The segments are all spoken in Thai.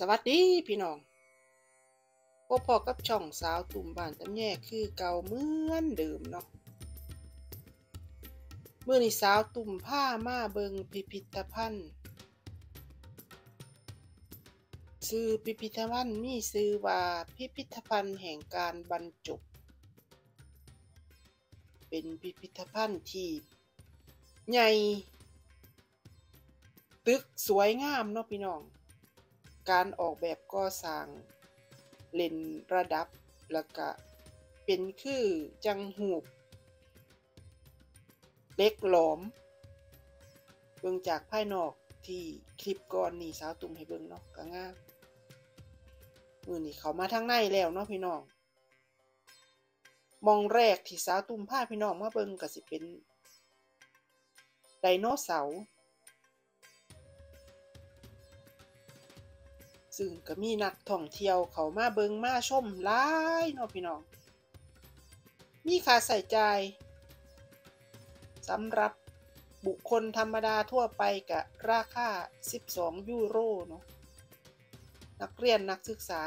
สวัสดีพี่น้องพบพอกับช่องสาวตุ่มบ้านตำแยคือเก่าเหมือนเดิมเนาะเมื่อนี้สาวตุ่มผ้ามาเบิงพิพิธภัณฑ์ซื้อพิพิธภัณฑ์มีซื้อว่าพิพิธภัณฑ์แห่งการบรรจบเป็นพิพิธภัณฑ์ที่ใหญ่ตึกสวยงามเนาะพี่น้อง การออกแบบก่อสร้างเลนระดับแล้วก็เป็นคือจังหูบเล็กหลอม เบิ่งจากภายนอกที่คลิปก่อนนี่สาวตุ่มให้เบิ่งเนาะก็งามมือนี่เขามาทางในแล้วเนาะพี่น้อง มองแรกที่สาวตุ่มผ้าพี่น้องมาเบิ่งก็สิเป็นไดโนเสาร์ ซึ่งก็มีนักท่องเที่ยวเขามาเบิงมาชมหลายเนาะพี่น้อง มีค่าใส่ใจสำหรับบุคคลธรรมดาทั่วไปกับราคา 12 ยูโรเนาะนักเรียนนักศึกษา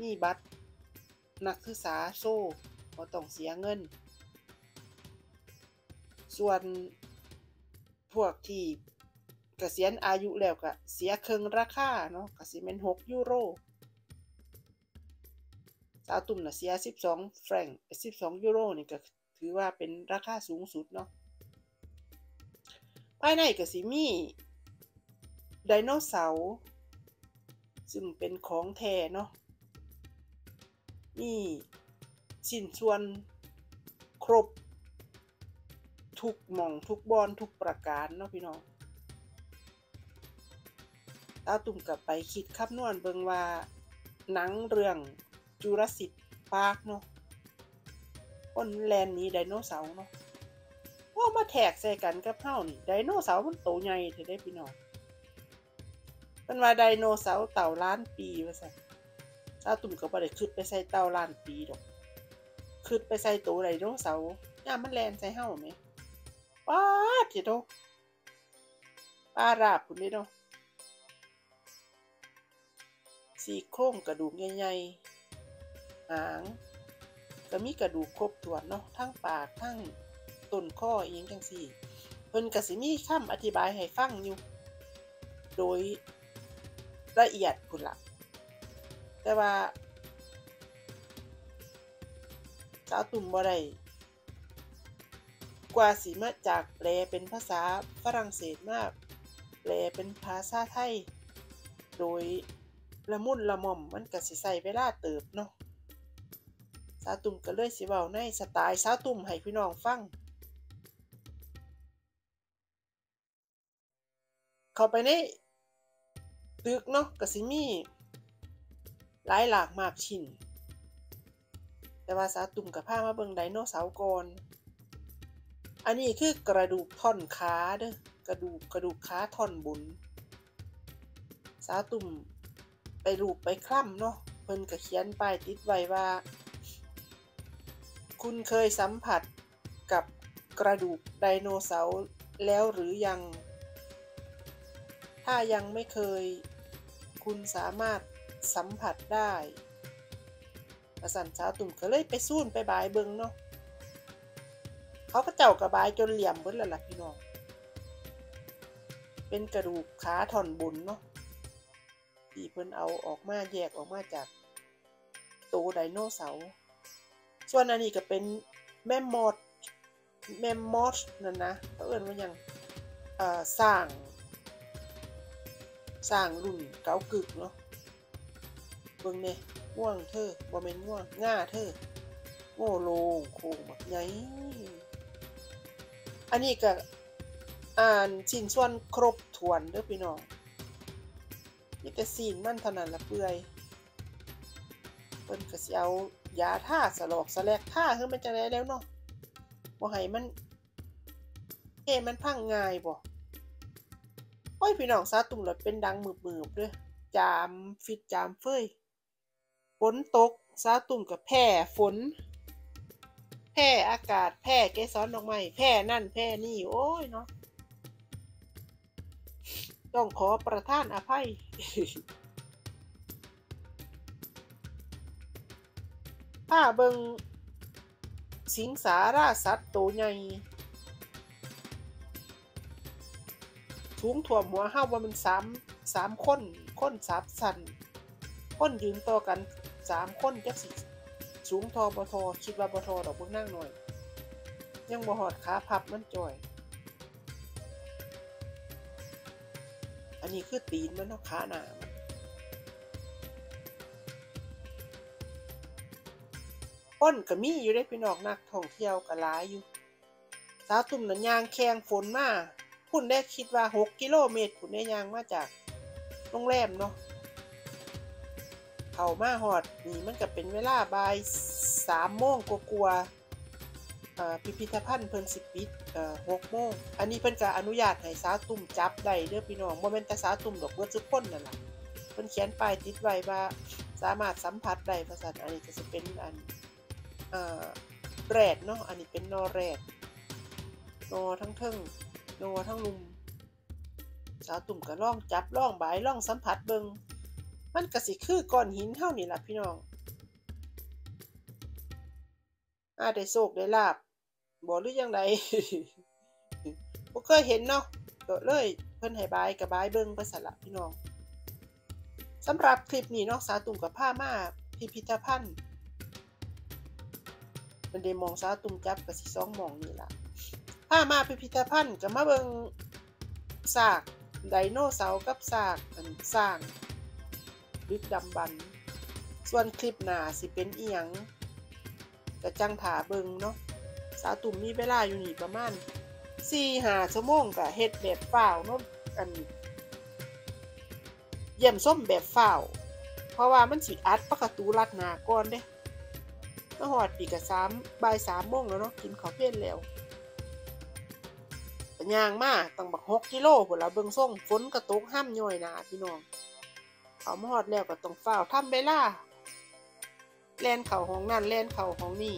มีบัตร นักศึกษาโซ่ก็ต้องเสียเงิน ส่วนพวกที่ เกษียณอายุแล้วก็เสียเครึ่งราคาเนาะก็สิเป็น6ยูโรสาวตุ่มน่ะเสีย12แฟรงค์12ยูโรนี่ก็ถือว่าเป็นราคาสูงสุดเนาะภายในก็สิมีไดโนเสาร์ซึ่งเป็นของแท้เนาะมีชิ้นส่วนครบ ทุกหม่องทุกบอนทุกประการเนาะพี่น้อง ตาตุ่มกับไปคิดคำนวณเบิงว่า หนังเรื่องจูราสสิกพาร์คเนาะคนแลนนี้ไดโนเสาร์เนาะว่ามาแทกใส่กันกับเฮานี่ไดโนเสาร์มันโตใหญ่เถอะได้พี่น้องมันว่าไดโนเสาร์เต่าล้านปีว่าซั่นตาตุ่มก็บ่ได้คิดไปใส่เต่าล้านปีดอกคิดไปใส่โตไดโนเสาร์ย่ามันแลนใส่เฮาแหมป้าดสิโตป้าราบพุ่นนี่เนา สี่โครงกระดูกใหญ่ๆหาง ก็มีกระดูกครบถ้วนเนาะทั้งปากทั้งต้นข้อเองจังสี่ เพิ่นก็สิมีคำอธิบายให้ฟังอยู่ โดยละเอียดพุ่นละแต่ว่าสาวตุ่มบ่ได้กว่าสิมาจากแปลเป็นภาษาฝรั่งเศสมาก แปลเป็นภาษาไทย โดย ละมุนละม่อมมันก็สิใส่เวลาเติบเนาะสาวตุ่มก็เลยสิเว้าในสไตล์สาวตุ่มให้พี่น้องฟัง เข้าไปในตึกเนาะก็สิมีหลายหลากมากชิ้นแต่ว่าสาวตุ่มกับผ้ามาเบิ่งไดโนเสาร์ก่อนอันนี้คือกระดูกท่อนขาเด้อกระดูกกระดูกขาท่อนบนสาวตุ่ม รูปไปคล่ำเนาะเพิ่นก็เขียนป้ายติดไว้ว่า คุณเคยสัมผัสกับกระดูกไดโนเสาร์แล้วหรือยัง ถ้ายังไม่เคย คุณสามารถสัมผัสได้ประสันสาวตุ่มก็เลยไปสู้นไปบายเบิงเนาะเขาก็เจ้ากระบายจนเหลี่ยมเบิดล้วล่ะพี่น้อง เป็นกระดูกขาท่อนบนเนาะ ที่เพิ่นเอาออกมาแยกออกมาจากโตไดโนเสาร์ส่วนอันนี้ก็เป็นแมมมอสแมมมอสนั่นนะเขาเอิ้นว่ายังสร้าง สร้างรุ่นเกากึกเนาะเบิ่งแน่ง่วงเธอบ่แม่นง่วงง่าเธอโง่โลงโค้งบักใหญ่อันนี้ก็อ่านชิ้นส่วนครบถ้วนเด้อพี่น้อง มีแต่ซีนมันเท่านั้นละเปื่อยเพิ่นก็สิเอายาท่าสลอกสแลกท่าคือมันจังไดแล้วเนาะบ่ให้มันเฮ้มันพังง่ายบ่โอ้ยพี่น้องซาตุ่มแล้วเป็นดังมืบๆเด้อจามฟิตจามเฟยฝนตกซาตุ่มกับแพ้ฝน แพ้อากาศแพ้เกสรดอกไม้แพ้นั่นแพ้นี่ โอ้ยเนาะ ต้องขอประท่านอภัย ถ้าเบิงสิงสาราสัตว์ตัวใหญ่ถุงถั่วมหัวห้าว่ามันสามสามคนคนสามสันคนยืนต่อกันสามคนจักสีสูงทอบทอคิดว่าบทอดอกเบื้งนั่งหน่อย ยังบ่หอดขาพับมันจ่อย นนี้คือตีนมันเนาะขาหนามันอ้นก็มีอยู่ได้พี่น้องนักท่องเที่ยวก็หลายอยู่ สาวตุ่มนันยางแข่งฝนมาพุ่นได้คิดว่า6กิโลเมตรพุ่นได้ยางมาจากโรงแรมเนาะเข้ามาฮอดนี่มันก็เป็นเวลาบ่าย3โมงกว่าๆอ่า พิพิธภัณฑ์เพิ่นสิปิดเอ่อ6โมงอันนี้เพิ่นก็อนุญาตให้สาวตุ่มจับได้เด้อพี่น้องบ่แม่นแต่สาวตุ่มดอกเบิดทุกคนนั่นล่ะเพิ่นเขียนป้ายติดไว้ว่าสามารถสัมผัสได้ว่าซั่นอันนี้ก็สิเป็นอันอ่าแรดเนาะอันนี้เป็นนอแรดนอทั้งเทิงนอทั้งลุม สาวตุ่มก็ล่องจับล่องบายล่องสัมผัสเบิงมันก็สิคือก้อนหินเท่านี่ล่ะพี่น้องอาได้โศกได้ลาบ บ่หรือยังไดบ่เคยเห็นเนาะก็เลยเพิ่นให้บายกับบายเบิงไปสั่นละพี่น้องสำหรับคลิปนี้เนาะสาตุ่มกับผ้ามาพิพิธภัณฑ์มันได้มองสาตุ่มจับกับสิสองมองนี่ล่ะพามาพิพิธภัณฑ์ก็มาเบิงซากไดโนเสาร์กับซากอันสร้างดึกดำบรรส่วนคลิปหน้าสิเป็นเอียงก็จังถาเบิงเนาะ สาวตุ่มมีเวลาอยู่นี่ประมาณ4-5ชั่วโมงก็เฮ็ดแบบฝ้าวเนาะอันเยี่ยมส้มแบบฝ้าวเพราะว่ามันสิอัดปกตูรัดหนาก่อนเด้มาฮอดปีก็3บ่าย3โมงแล้วเนาะกินข้าวเพลนแล้วย่างมาตั้งบักหกกิโลพุ่นละเบิงส่งฝนก็ตกห้ามย่อยนาพี่น้องเขามาฮอดแล้วก็ต้องฝ้าวทำเวลาแลนเข้าห้องนั่นแลนเข้าห้องนี่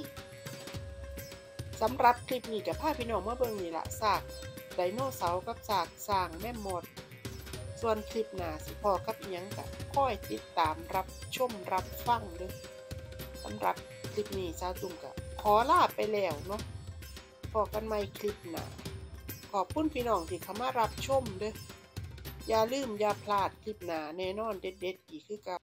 สำหรับคลิปนี้กับพาพี่น้องเมาเบิ่งนี่ละซากไดโนเสาร์กับซากสร้างแม่มด ส่วนคลิปหน้าสิพอกับอิหยังก็ค่อยติดตามรับชมรับฟังเด้อสำหรับคลิปนี้ชาวตุ่มก็ขอลาไปแล้วเนาะพอกันใหม่คลิปหน้าขอบคุณพี่น้องที่เข้ามารับชมเด้ออย่าลืมอย่าพลาดคลิปหน้าแน่นอนเด็ดๆอีกคือกัน